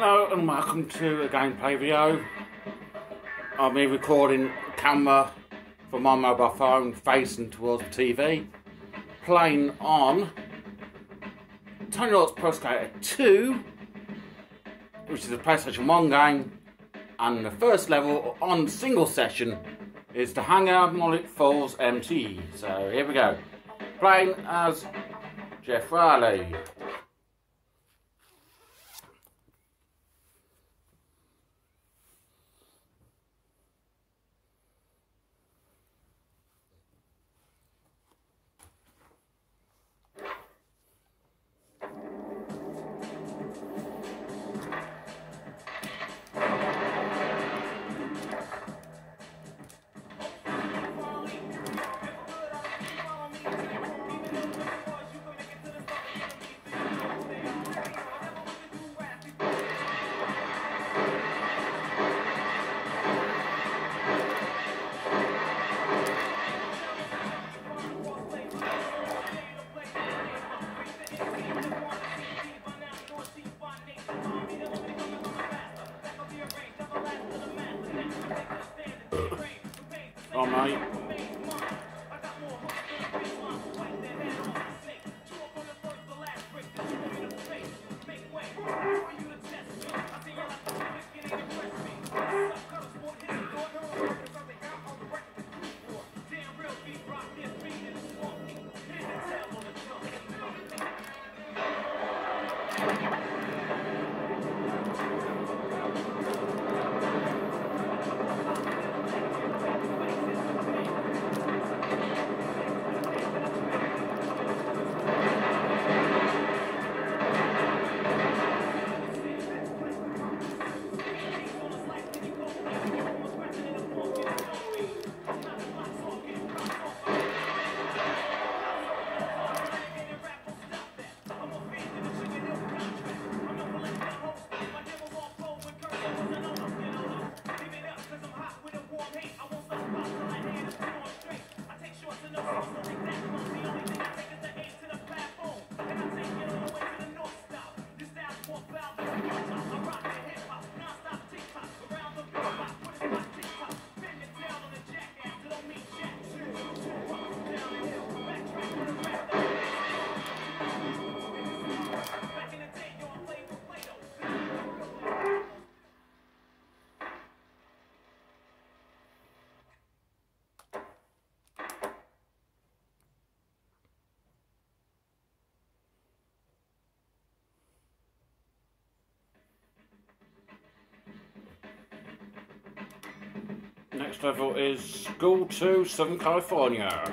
Hello and welcome to a gameplay video. I'll be recording camera from my mobile phone facing towards the TV, playing on Tony Hawk's Pro Skater 2, which is a PlayStation 1 game, and the first level on single session is the Hangar Harmonic Falls MT. So here we go. Playing as Geoff Rowley. Next level is School 2, Southern California.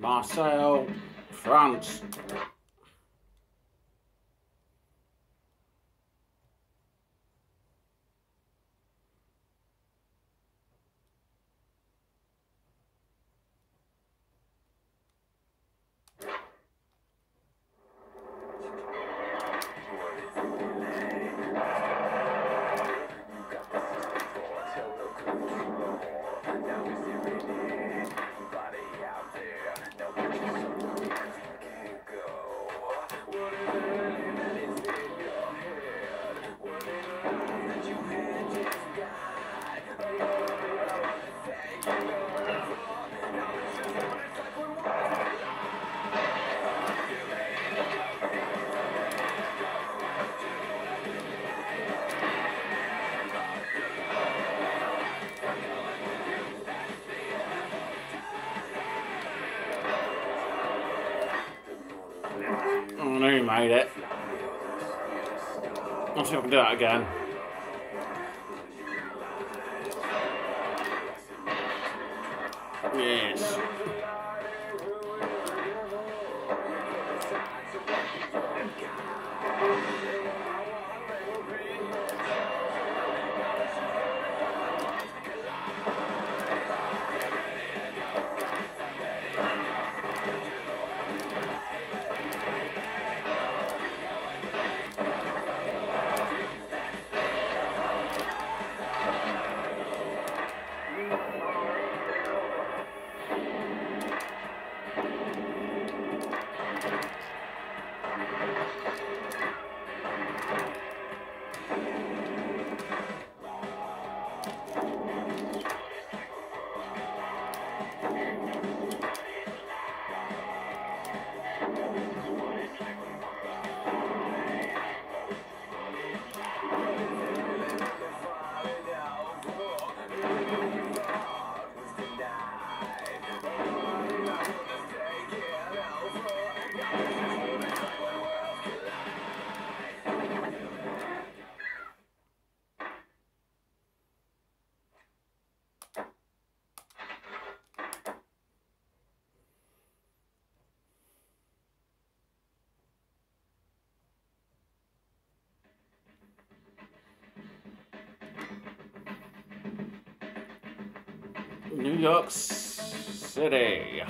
Marseille, France. Made it. I'll see if I can do that again. Yes. York City.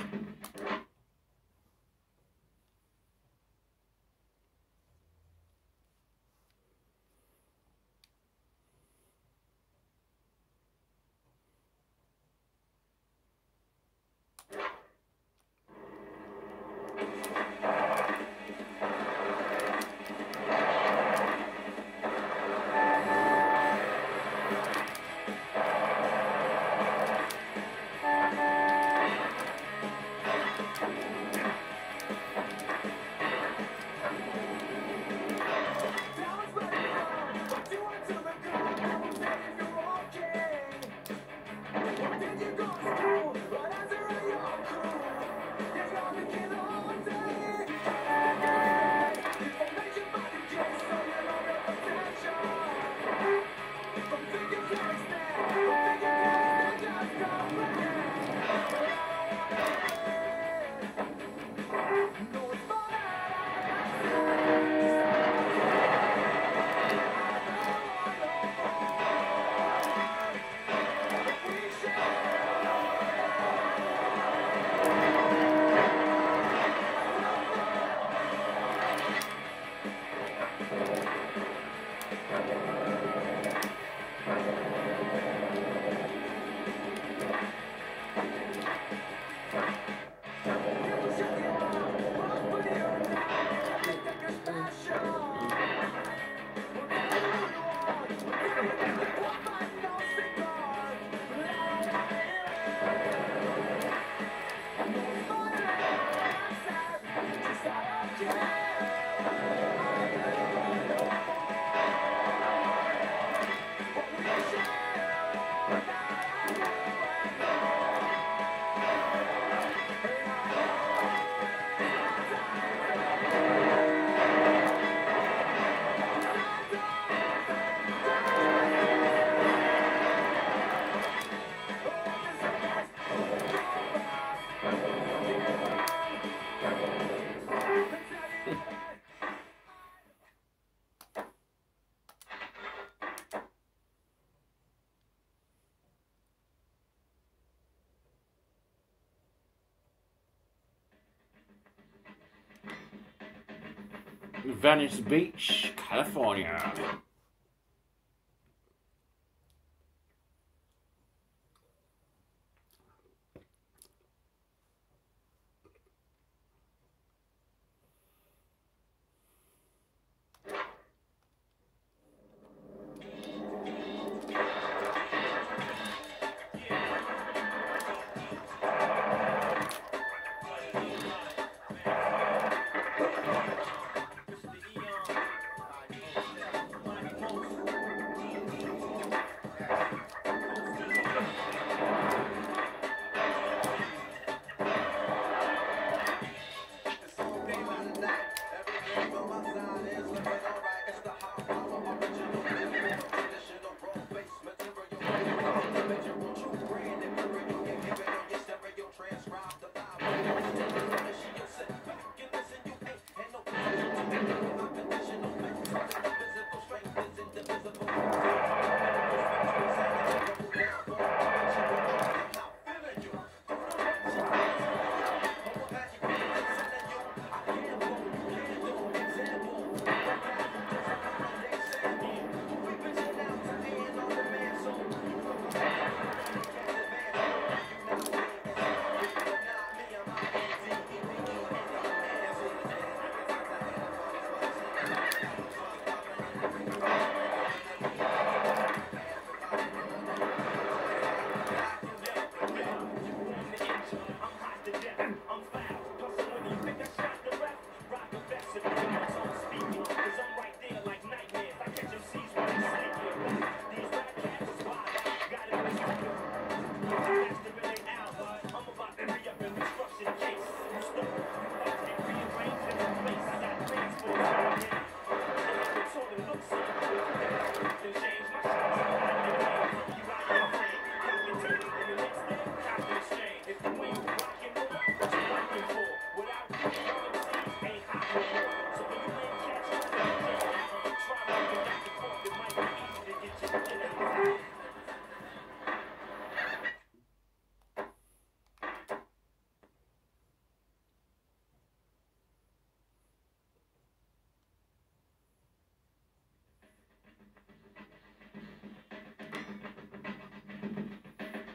Venice Beach, California.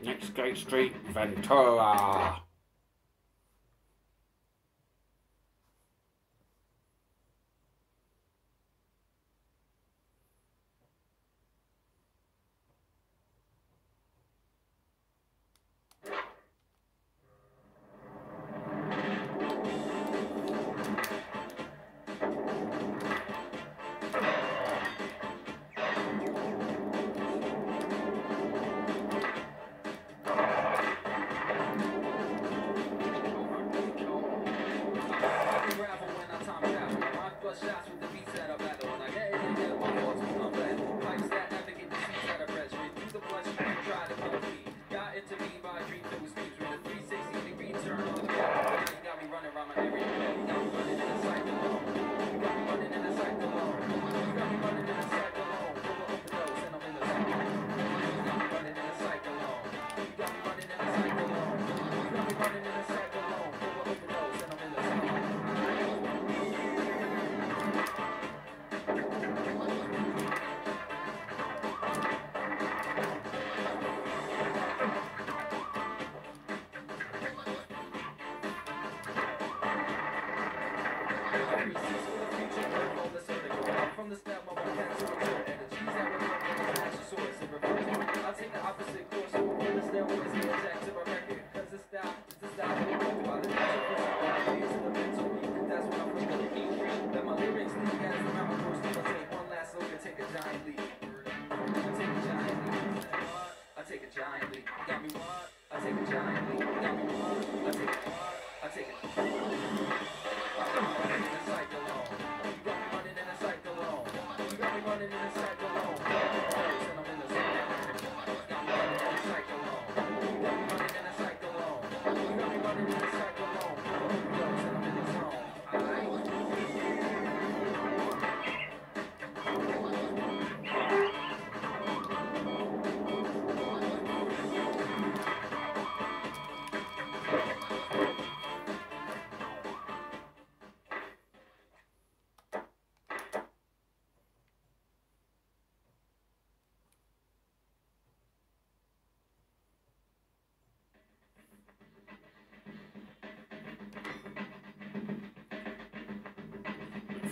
Next Skatestreet, Ventura.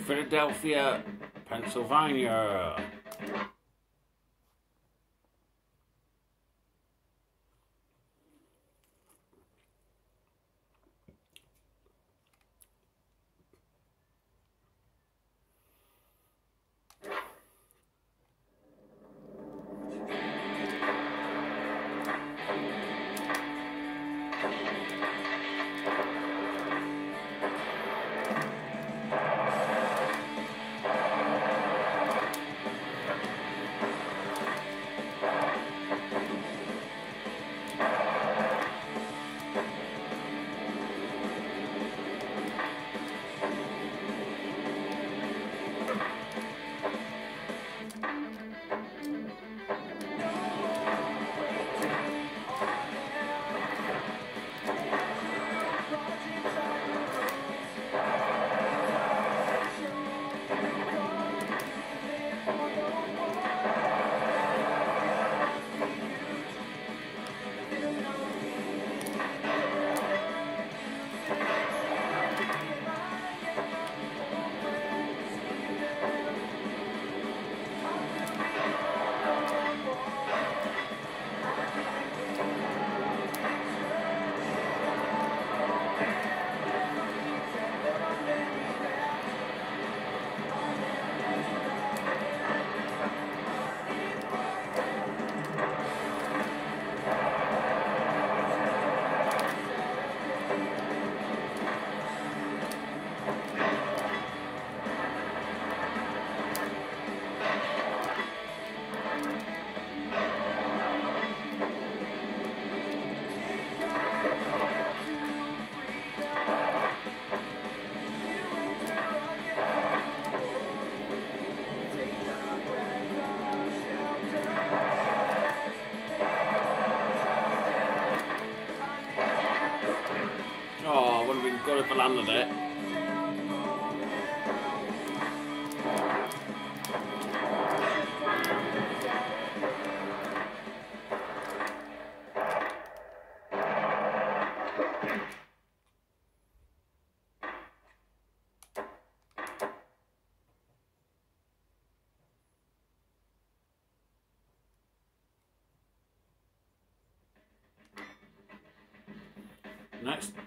Philadelphia, Pennsylvania.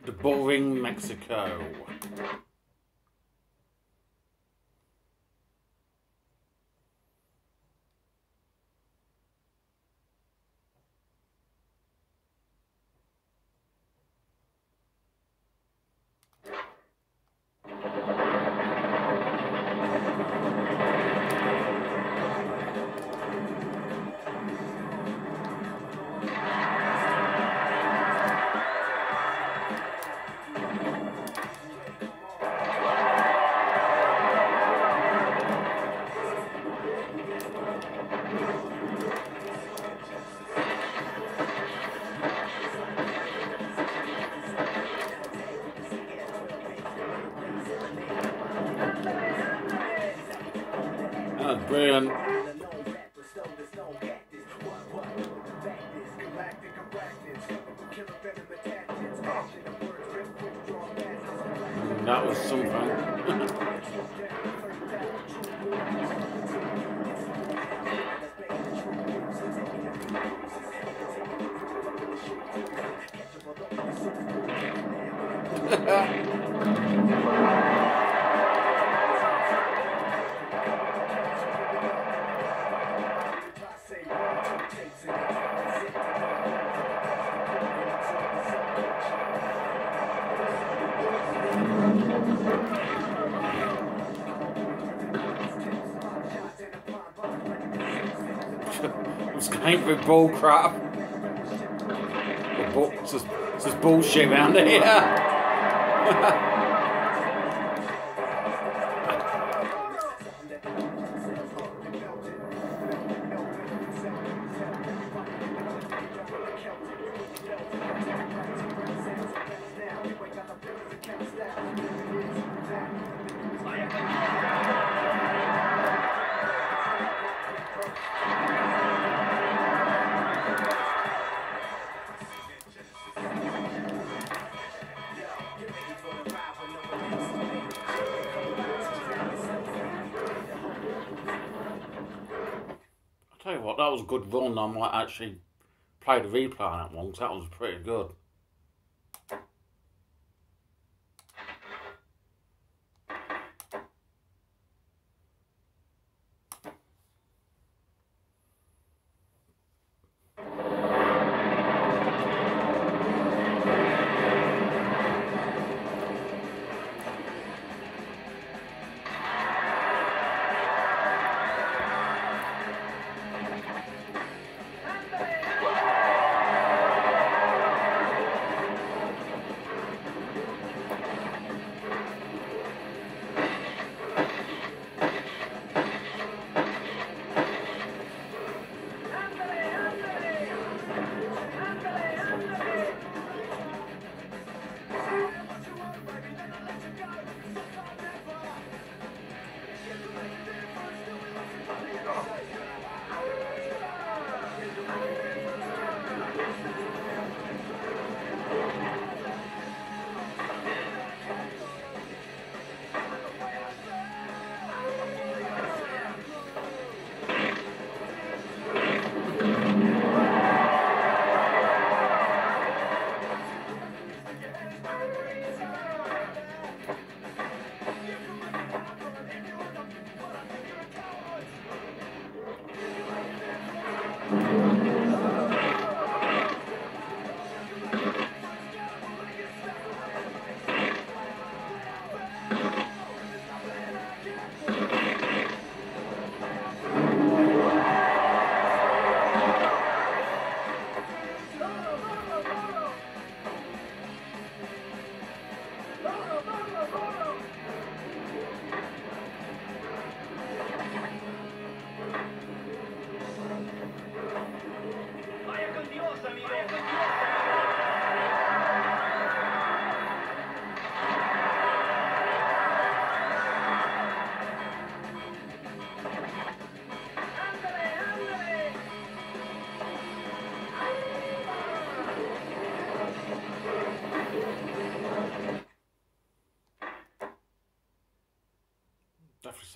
The Bullring Mexico. Ain't with bull crap. It's just, it's just bullshit around here. good run. I might actually play the replay on that one because that was pretty good.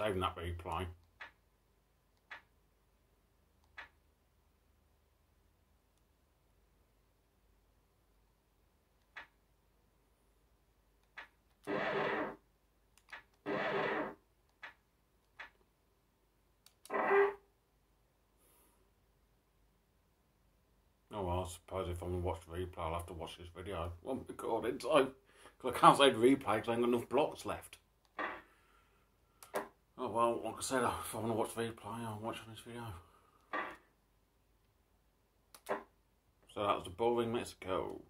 Saving that replay. Oh well, I suppose if I'm going to watch the replay, I'll have to watch this video. I'm recording, so cause I can't save the replay because I ain't got enough blocks left. Like I said, if I want to watch the replay, I'll watch this video. So that was the Bullring Mexico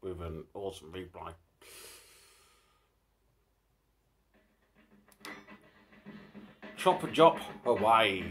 with an awesome replay. Chop a chop away.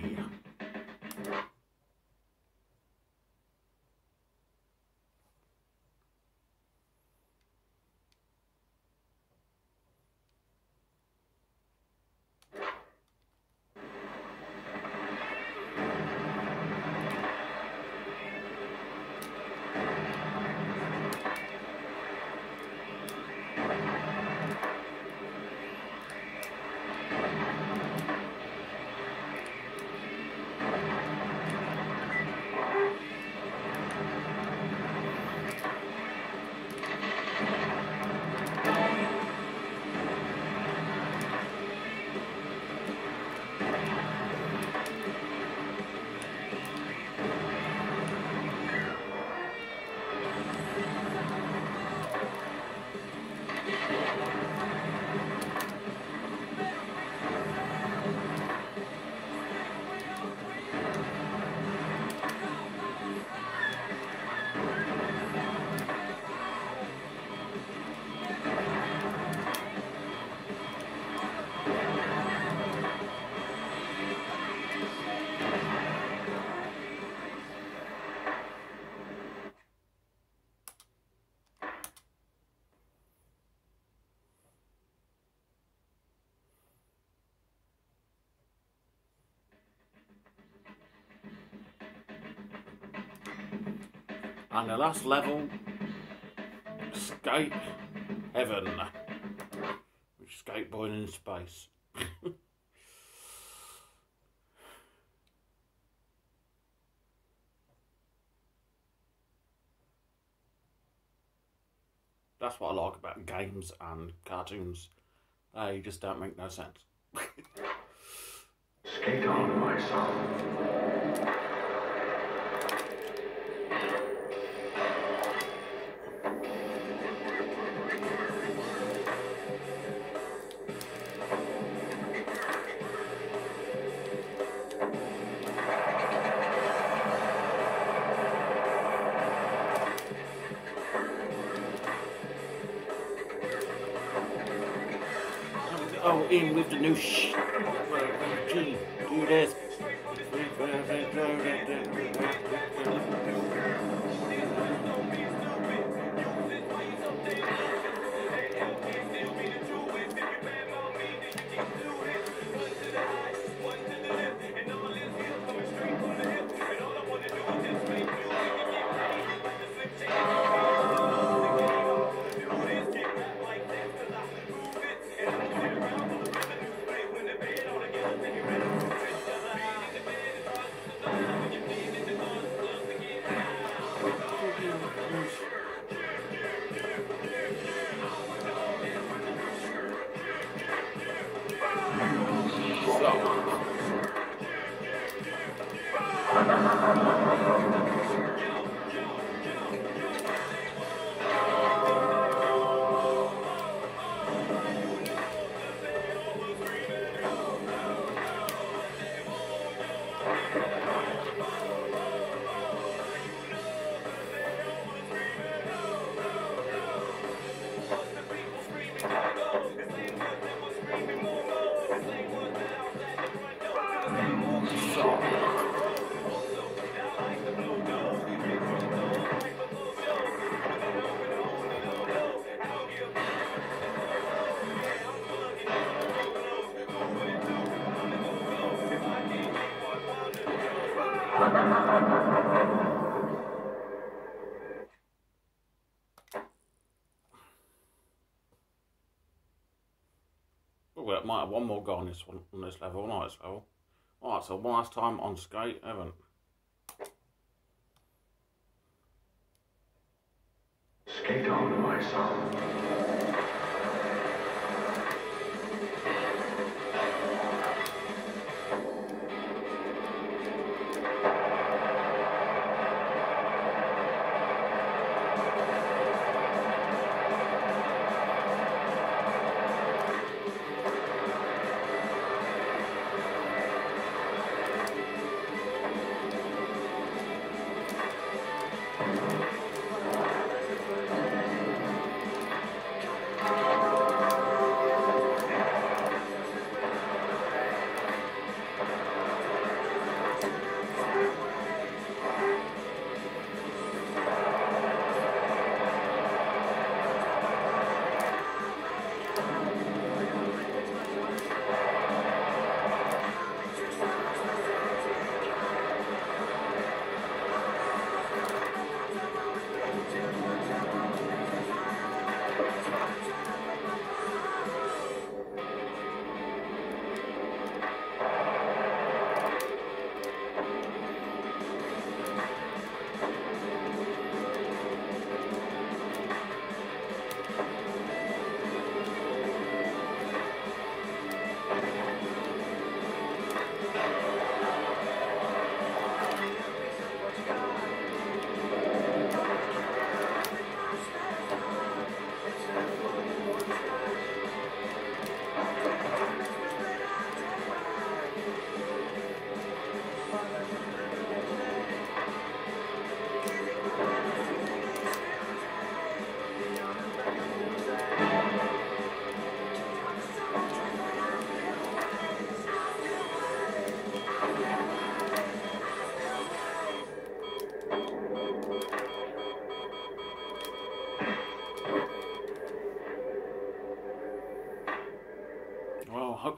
and the last level, skate Heaven, which is skateboarding in space. That's what I like about games and cartoons. They just don't make no sense. Skate on, my son. One more go on this one on this level, on level. Oh, Alright, so one last time on skate, Heaven.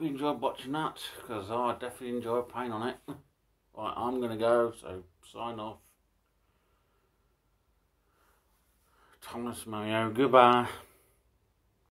You enjoyed watching that, because I definitely enjoyed playing on it. Right, I'm going to go, so sign off. Thomas Mayo, goodbye.